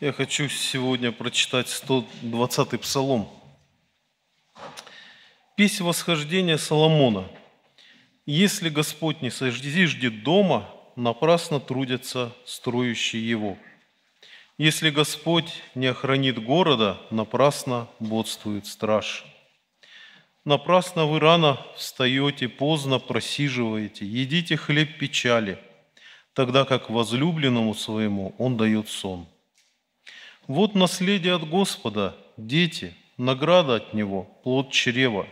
Я хочу сегодня прочитать 120-й псалом. Песнь восхождения Соломона. «Если Господь не сождет дома, напрасно трудятся строящие его. Если Господь не охранит города, напрасно бодствует страж. Напрасно вы рано встаете, поздно просиживаете, едите хлеб печали, тогда как возлюбленному своему он дает сон. Вот наследие от Господа, дети, награда от Него, плод чрева.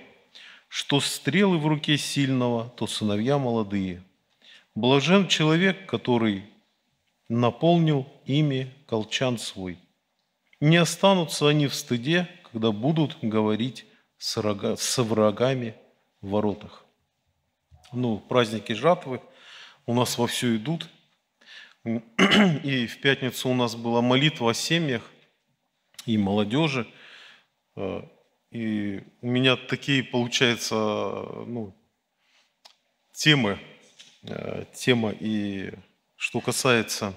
Что стрелы в руке сильного, то сыновья молодые. Блажен человек, который наполнил ими колчан свой. Не останутся они в стыде, когда будут говорить с, рога, с врагами в воротах. Ну, праздники жатвы у нас вовсю идут. И в пятницу у нас была молитва о семьях и молодежи. Э, и у меня такие, получается, ну, темы, э, тема и что касается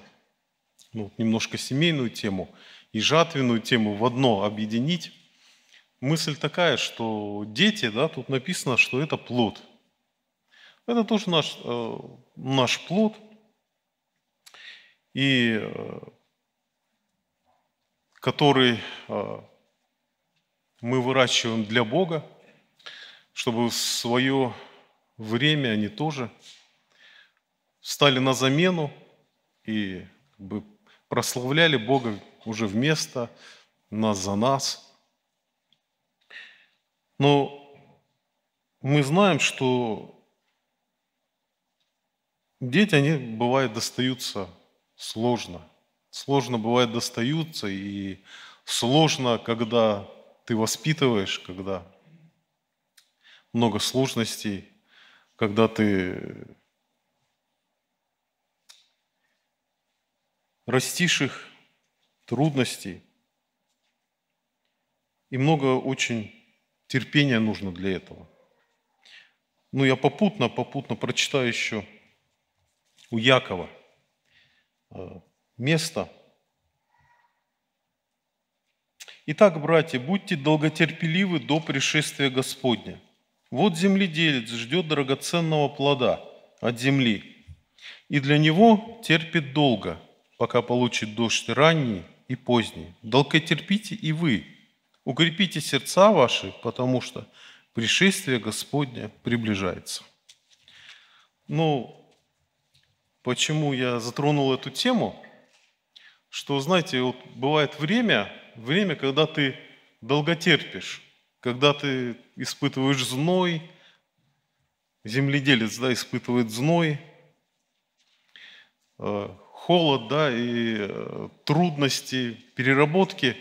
ну, немножко семейную тему и жатвенную тему в одно объединить. Мысль такая, что дети, да, тут написано, что это плод. Это тоже наш, э, наш плод. И э, который э, мы выращиваем для Бога, чтобы в свое время они тоже стали на замену и как бы прославляли Бога уже вместо нас за нас. Но мы знаем, что дети, они бывает достаются сложно. Сложно бывает достаются, и сложно, когда ты воспитываешь, когда много сложностей, когда ты растишь их, трудностей. И много очень терпения нужно для этого. Ну, я попутно, попутно прочитаю еще у Якова место. Итак, братья, будьте долготерпеливы до пришествия Господня. Вот земледелец ждет драгоценного плода от земли, и для него терпит долго – пока получит дождь ранний и поздний. Долготерпите и вы. Укрепите сердца ваши, потому что пришествие Господня приближается. Ну, почему я затронул эту тему? Что, знаете, вот бывает время, время, когда ты долготерпишь, когда ты испытываешь зной, земледелец да, испытывает зной, э, холод, да, и э, трудности, переработки,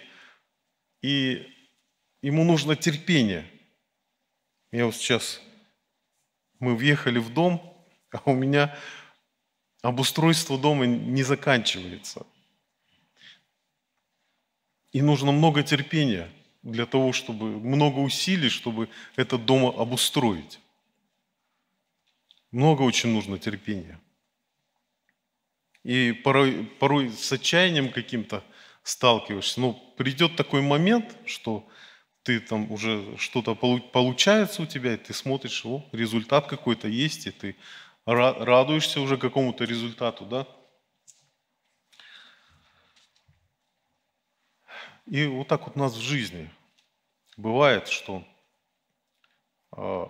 и ему нужно терпение. Я вот сейчас, мы въехали в дом, а у меня обустройство дома не заканчивается. И нужно много терпения для того, чтобы, много усилий, чтобы этот дом обустроить. Много очень нужно терпения. И порой, порой с отчаянием каким-то сталкиваешься. Но придет такой момент, что ты там уже что-то получается у тебя, и ты смотришь, о, результат какой-то есть, и ты радуешься уже какому-то результату, да? И вот так вот у нас в жизни бывает, что э,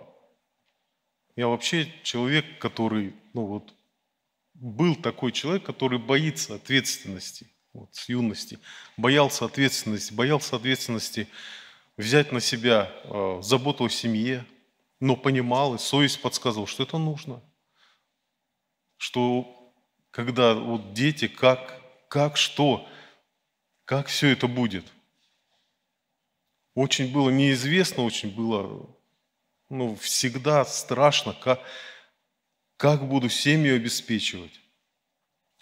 я вообще человек, который, ну вот, был такой человек, который боится ответственности вот, с юности, боялся ответственности, боялся ответственности взять на себя э, заботу о семье, но понимал, и совесть подсказывала, что это нужно. Что когда вот дети, как, как что, как все это будет. Очень было неизвестно, очень было ну, всегда страшно, как, как буду семью обеспечивать?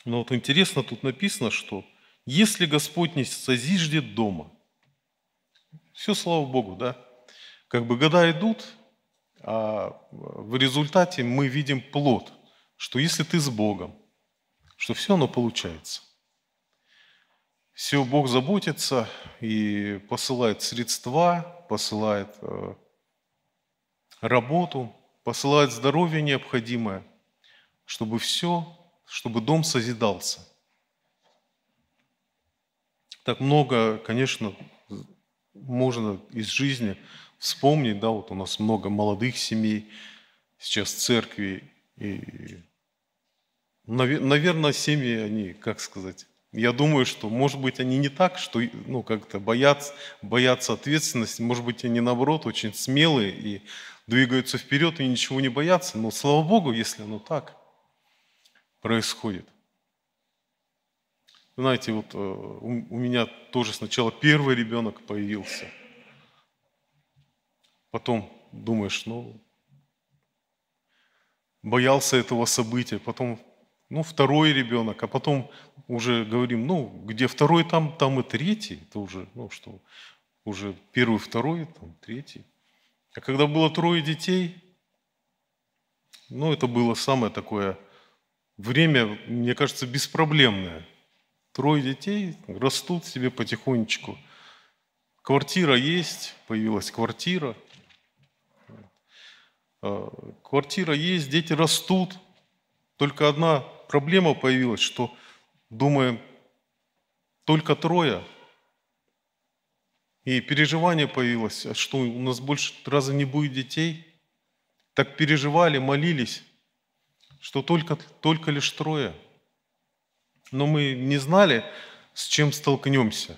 Но вот интересно, тут написано, что если Господь не созиждет дома, все, слава Богу, да? Как бы года идут, а в результате мы видим плод, что если ты с Богом, что все оно получается. все, Бог заботится и посылает средства, посылает э, работу, посылает здоровье необходимое, чтобы все, чтобы дом созидался. Так много, конечно, можно из жизни вспомнить, да, вот у нас много молодых семей, сейчас церкви, и, наверное, семьи, они, как сказать, я думаю, что, может быть, они не так, что, ну, как-то боятся, боятся ответственности, может быть, они, наоборот, очень смелые и двигаются вперед и ничего не боятся, но, слава Богу, если оно так происходит. Знаете, вот э, у меня тоже сначала первый ребенок появился – Потом думаешь, ну, боялся этого события, потом, ну, второй ребенок, а потом уже говорим, ну, где второй, там, там и третий, это уже, ну, что, уже первый, второй, там, третий. А когда было трое детей, ну, это было самое такое время, мне кажется, беспроблемное. Трое детей растут себе потихонечку. Квартира есть, появилась квартира – Э, квартира есть, дети растут. Только одна проблема появилась, что думаем, только трое. И переживание появилось, а что у нас больше раза не будет детей. Так переживали, молились, что только, только лишь трое. Но мы не знали, с чем столкнемся.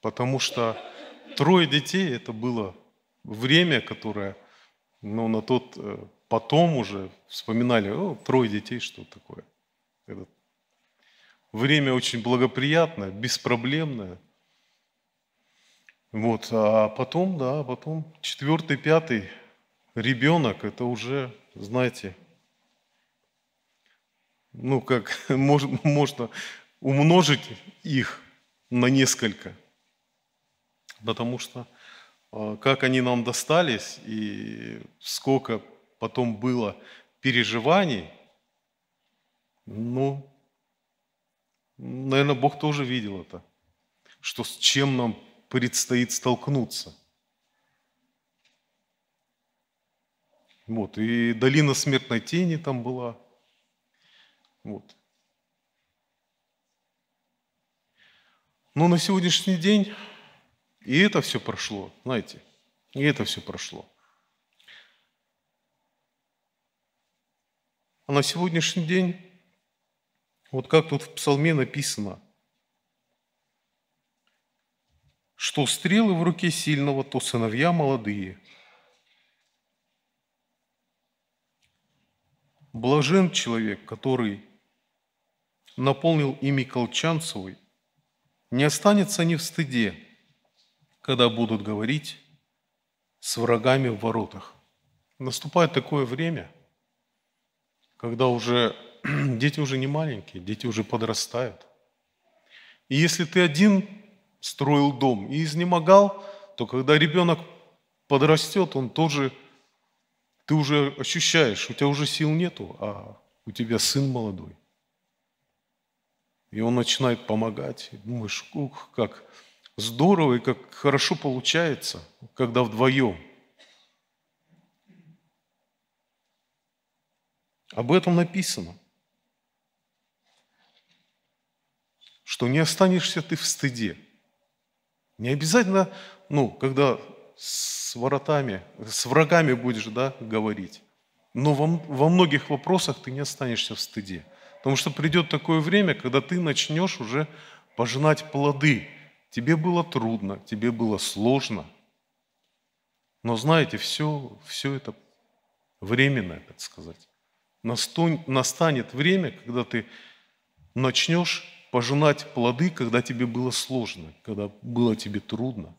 Потому что трое детей – это было время, которое – но на тот э, потом уже вспоминали, о, трое детей, что такое. Это время очень благоприятное, беспроблемное. Вот, а потом, да, потом четвертый, пятый ребенок, это уже, знаете, ну как, можно, можно умножить их на несколько, потому что а, как они нам достались и сколько потом было переживаний, ну, наверное, Бог тоже видел это, что с чем нам предстоит столкнуться. Вот, и долина смертной тени там была. Вот. Но на сегодняшний день и это все прошло, знаете, и это все прошло. А на сегодняшний день, вот как тут в псалме написано, что стрелы в руке сильного, то сыновья молодые. Блажен человек, который наполнил ими колчан свой, не останется ни в стыде, когда будут говорить с врагами в воротах. Наступает такое время, когда уже дети уже не маленькие, дети уже подрастают. И если ты один строил дом и изнемогал, то когда ребенок подрастет, он тоже, ты уже ощущаешь, у тебя уже сил нету, а у тебя сын молодой. И он начинает помогать. И думаешь, ух, как здорово и как хорошо получается, когда вдвоем. Об этом написано, что не останешься ты в стыде. Не обязательно, ну, когда с воротами, с врагами будешь, да, говорить. Но во, во многих вопросах ты не останешься в стыде. Потому что придет такое время, когда ты начнешь уже пожинать плоды Тебе было трудно, тебе было сложно. Но знаете, все, все это временно, так сказать. Настанет время, когда ты начнешь пожинать плоды, когда тебе было сложно, когда было тебе трудно.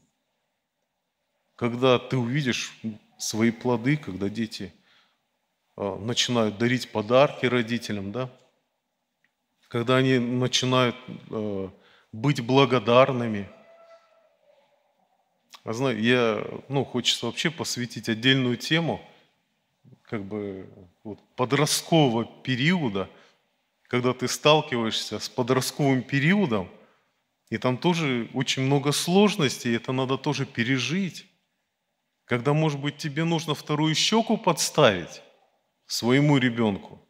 Когда ты увидишь свои плоды, когда дети а, начинают дарить подарки родителям, да? когда они начинают а, быть благодарными. А знаю, я, ну, хочется вообще посвятить отдельную тему, как бы вот, подросткового периода, когда ты сталкиваешься с подростковым периодом, И там тоже очень много сложностей, это надо тоже пережить. Когда, может быть, тебе нужно вторую щеку подставить своему ребенку.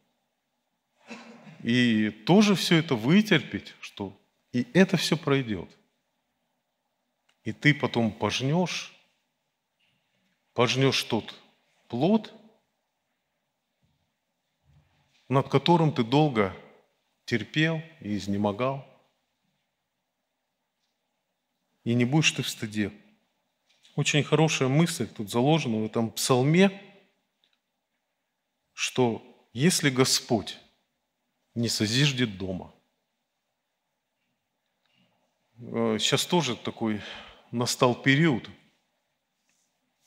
И тоже все это вытерпеть, что и это все пройдет. И ты потом пожнешь, пожнешь тот плод, над которым ты долго терпел и изнемогал. И не будешь ты в стыде. Очень хорошая мысль тут заложена в этом псалме, что если Господь не созиждет дома, сейчас э, тоже такой настал период,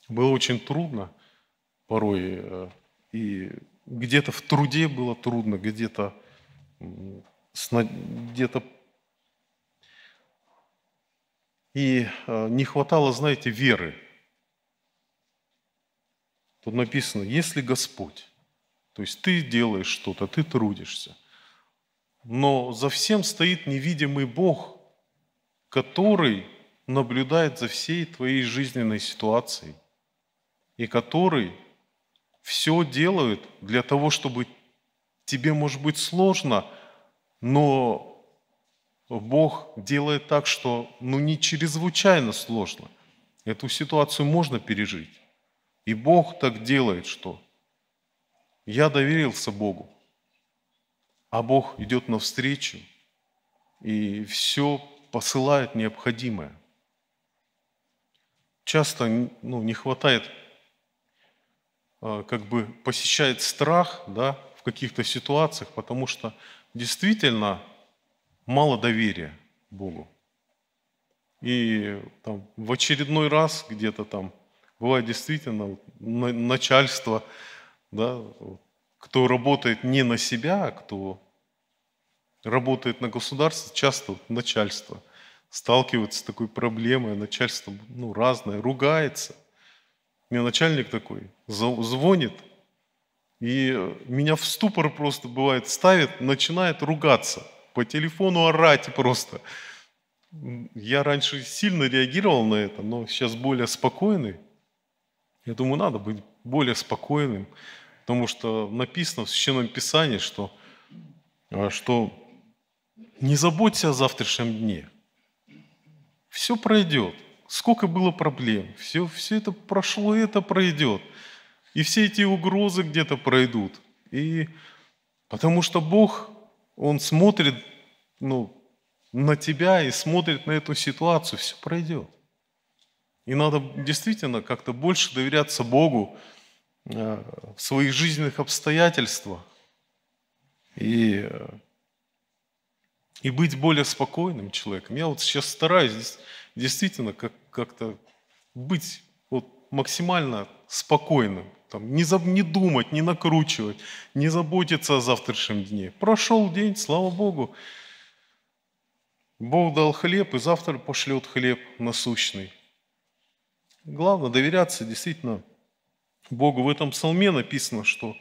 было очень трудно порой, э, и где-то в труде было трудно, где-то где-то и э, не хватало, знаете, веры. Тут написано, если Господь, то есть ты делаешь что-то, ты трудишься, но за всем стоит невидимый Бог, который наблюдает за всей твоей жизненной ситуацией и который все делает для того, чтобы тебе, может быть, сложно, но Бог делает так, что ну, не чрезвычайно сложно. Эту ситуацию можно пережить. И Бог так делает, что я доверился Богу, а Бог идет навстречу и все посылает необходимое. Часто ну, не хватает, как бы посещает страх да, в каких-то ситуациях, потому что действительно мало доверия Богу. И там, в очередной раз где-то там бывает действительно начальство, да, кто работает не на себя, а кто работает на государство, часто начальство сталкивается с такой проблемой, начальство ну, разное, ругается. Меня начальник такой звонит, и меня в ступор просто бывает ставит, начинает ругаться – по телефону орать просто. Я раньше сильно реагировал на это, но сейчас более спокойный. Я думаю, надо быть более спокойным, потому что написано в Священном Писании, что, а, что не заботься о завтрашнем дне. Все пройдет. Сколько было проблем. Все, все это прошло, это пройдет. И все эти угрозы где-то пройдут. И потому что Бог он смотрит ну, на тебя и смотрит на эту ситуацию, все пройдет. И надо действительно как-то больше доверяться Богу э, в своих жизненных обстоятельствах и, э, и быть более спокойным человеком. Я вот сейчас стараюсь действительно как- как-то быть вот максимально спокойным. Там, не, за, не думать, не накручивать, не заботиться о завтрашнем дне. Прошел день, слава Богу. Бог дал хлеб, и завтра пошлет хлеб насущный. Главное доверяться действительно Богу. В этом псалме написано, что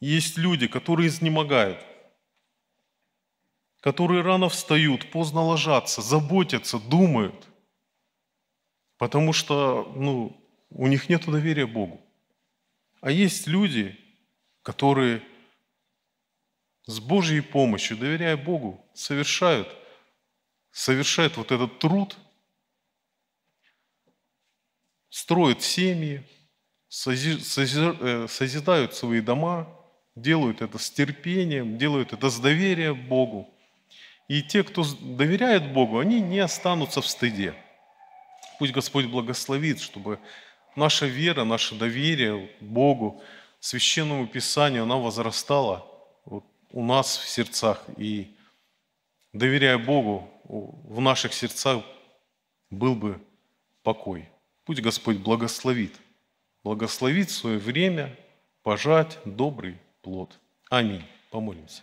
есть люди, которые изнемогают, которые рано встают, поздно ложатся, заботятся, думают, потому что ну, у них нет доверия Богу. А есть люди, которые с Божьей помощью, доверяя Богу, совершают, совершают вот этот труд, строят семьи, э, созидают свои дома, делают это с терпением, делают это с доверием Богу. И те, кто доверяет Богу, они не останутся в стыде. Пусть Господь благословит, чтобы наша вера, наше доверие Богу, Священному Писанию, она возрастала вот у нас в сердцах. И доверяя Богу, в наших сердцах был бы покой. Пусть Господь благословит. Благословит свое время пожать добрый плод. Аминь. Помолимся.